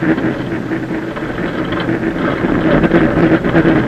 Thank you.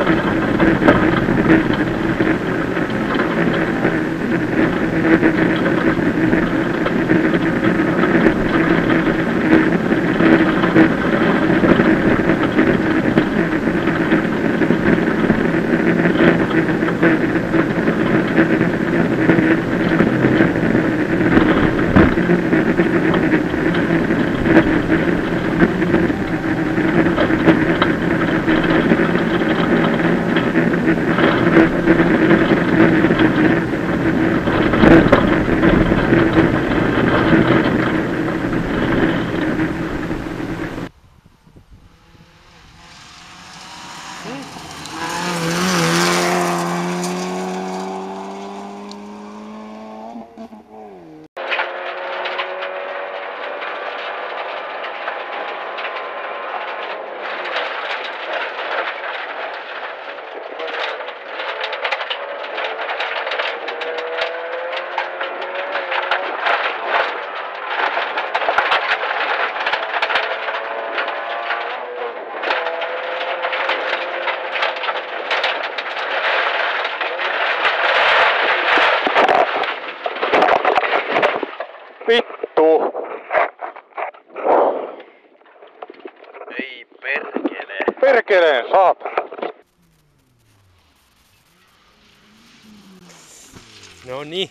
Perkeleen saatana. No niin.